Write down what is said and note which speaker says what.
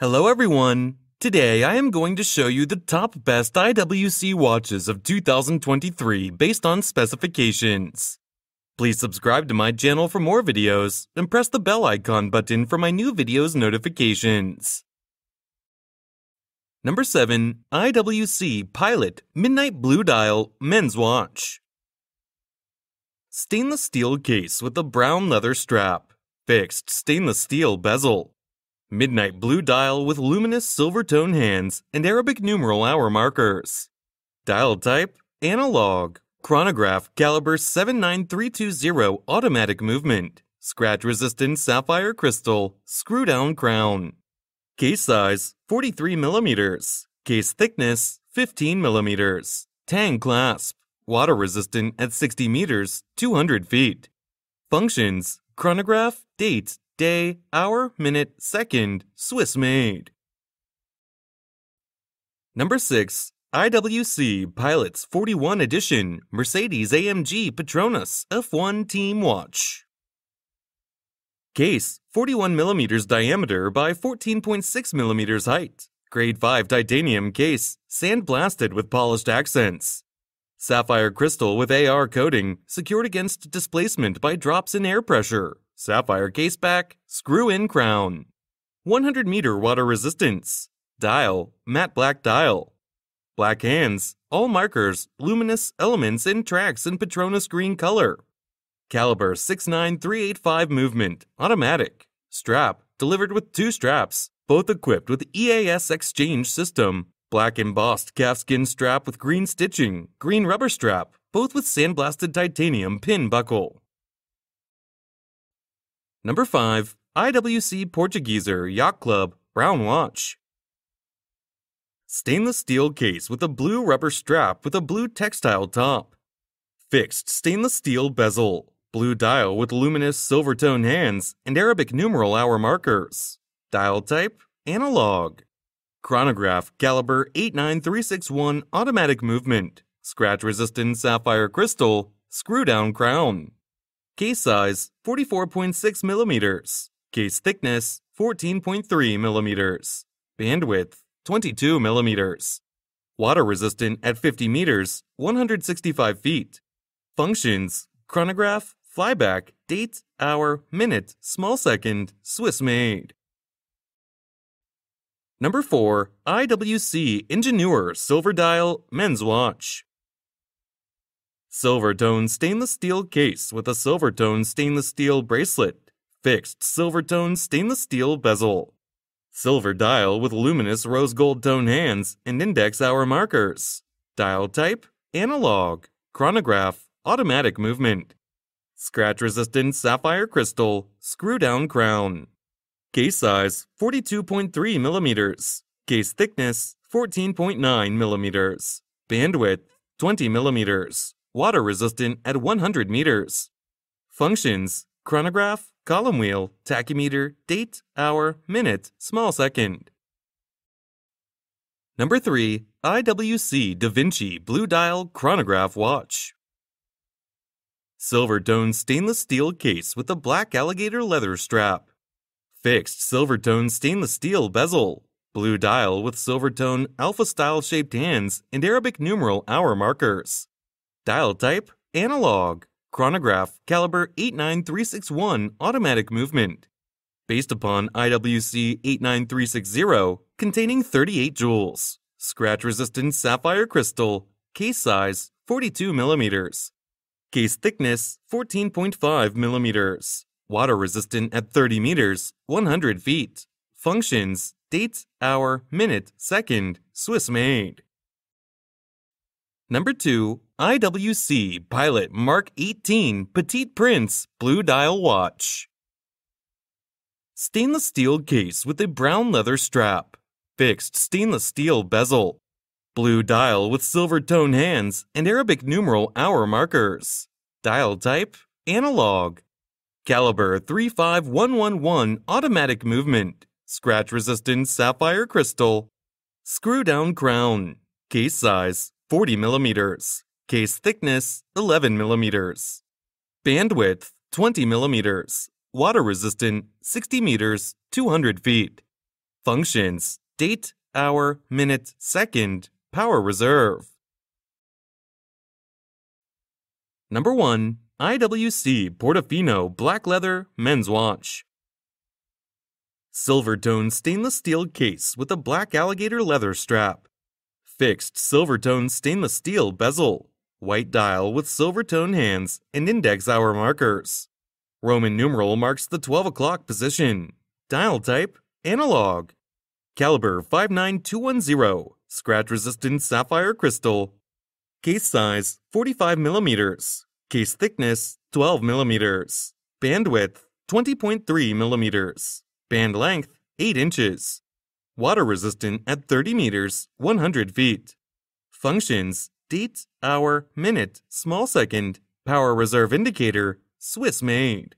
Speaker 1: Hello everyone! Today I am going to show you the top best IWC watches of 2023 based on specifications. Please subscribe to my channel for more videos and press the bell icon button for my new videos notifications. Number 7. IWC Pilot Midnight Blue Dial Men's Watch Stainless steel case with a brown leather strap. Fixed stainless steel bezel. Midnight blue dial with luminous silver tone hands and Arabic numeral hour markers. Dial type analog. Chronograph caliber 79320 automatic movement. Scratch resistant sapphire crystal. Screw down crown. Case size 43 millimeters. Case thickness 15 millimeters. Tang clasp. Water resistant at 60 meters, 200 feet. Functions chronograph, date, day, hour, minute, second, Swiss made. Number 6. IWC Pilots 41 Edition Mercedes AMG Petronas F1 Team Watch. Case 41 mm diameter by 14.6 mm height. Grade 5 titanium case, sandblasted with polished accents. Sapphire crystal with AR coating, secured against displacement by drops in air pressure. Sapphire caseback, screw-in crown. 100 meter water resistance. Dial, matte black dial. Black hands, all markers, luminous elements and tracks in Petronas green color. Caliber 69385 movement, automatic. Strap, delivered with two straps, both equipped with EAS exchange system. Black embossed calfskin strap with green stitching, green rubber strap, both with sandblasted titanium pin buckle. Number 5. IWC Portugieser Yacht Club Brown Watch. Stainless steel case with a blue rubber strap with a blue textile top. Fixed stainless steel bezel. Blue dial with luminous silver tone hands and Arabic numeral hour markers. Dial type analog. Chronograph caliber 89361 automatic movement. Scratch resistant sapphire crystal. Screw down crown. Case size 44.6 millimeters. Case thickness 14.3 millimeters. Bandwidth 22 millimeters. Water resistant at 50 meters, 165 feet. Functions chronograph, flyback, date, hour, minute, small second, Swiss made. Number 4. IWC Ingenieur Silver Dial Men's Watch. Silver tone stainless steel case with a silver tone stainless steel bracelet. Fixed silver tone stainless steel bezel. Silver dial with luminous rose gold tone hands and index hour markers. Dial type analog. Chronograph automatic movement. Scratch resistant sapphire crystal. Screw down crown. Case size 42.3 millimeters. Case thickness 14.9 millimeters. Bandwidth 20 millimeters. Water resistant at 100 meters. Functions chronograph, column wheel, tachymeter, date, hour, minute, small second. Number 3. IWC Da Vinci Blue Dial Chronograph Watch. Silver tone stainless steel case with a black alligator leather strap. Fixed silver tone stainless steel bezel. Blue dial with silver tone alpha style shaped hands and Arabic numeral hour markers. Dial type analog. Chronograph caliber 89361 automatic movement. Based upon IWC 89360, containing 38 jewels. Scratch resistant sapphire crystal. Case size 42 millimeters. Case thickness 14.5 millimeters. Water resistant at 30 meters, 100 feet. Functions date, hour, minute, second, Swiss made. Number 2. IWC Pilot Mark 18 Petite Prince Blue Dial Watch. Stainless steel case with a brown leather strap. Fixed stainless steel bezel. Blue dial with silver tone hands and Arabic numeral hour markers. Dial type analog. Caliber 35111 automatic movement. Scratch resistant sapphire crystal. Screw down crown. Case size 40 millimeters. Case thickness 11 millimeters. Bandwidth 20 millimeters. Water resistant 60 meters, 200 feet. Functions date, hour, minute, second, power reserve. Number 1. IWC Portofino Black Leather Men's Watch. Silver tone stainless steel case with a black alligator leather strap. Fixed silver tone stainless steel bezel. White dial with silver tone hands and index hour markers. Roman numeral marks the 12 o'clock position. Dial type analog. Caliber 59210. Scratch resistant sapphire crystal. Case size 45 millimeters. Case thickness 12 millimeters. Bandwidth 20.3 millimeters. Band length 8 inches. Water resistant at 30 meters, 100 feet. Functions date, hour, minute, small second, power reserve indicator, Swiss made.